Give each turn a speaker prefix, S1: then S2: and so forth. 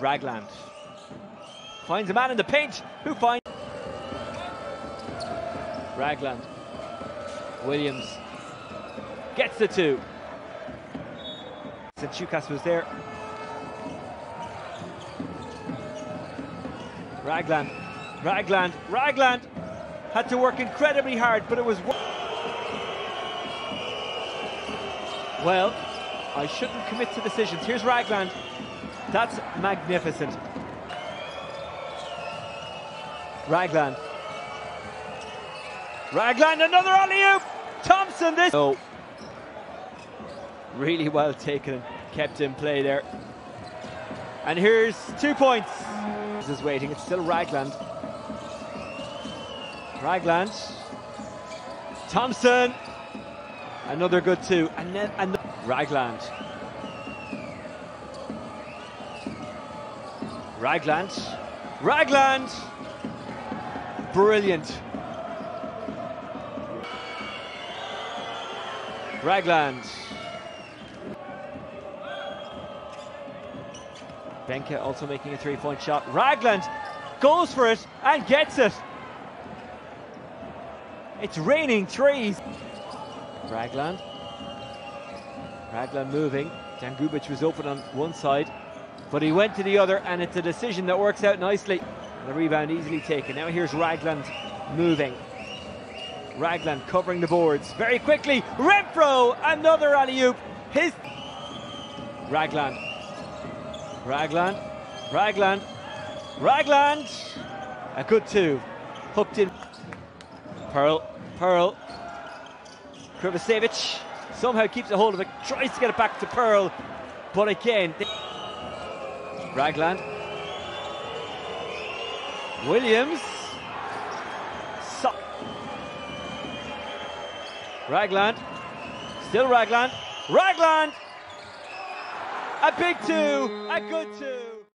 S1: Ragland finds a man in the paint who finds Ragland. Williams gets the two. St. Chukas was there. Ragland, Ragland, Ragland had to work incredibly hard, but it was. Well, I shouldn't commit to decisions. Here's Ragland. That's magnificent. Ragland. Ragland, another alley-oop! Thompson, this... Oh. Really well taken kept in play there. And here's two points. This is waiting, it's still Ragland. Ragland. Thompson. Another good two. And then and Ragland. Ragland. Ragland. Brilliant. Ragland. Benke also making a three-point shot. Ragland goes for it and gets it. It's raining threes. Ragland. Ragland moving. Dangubic was open on one side, but he went to the other, and it's a decision that works out nicely. The rebound easily taken. Now here's Ragland moving. Ragland covering the boards very quickly. Renfro, another alley-oop. His Ragland. Ragland. Ragland. Ragland. A good two. Hooked in. Pearl. Pearl. Krivosevic somehow keeps a hold of it. Tries to get it back to Pearl. But again. Ragland. Williams. Ragland. Still Ragland. Ragland! A big two, a good two.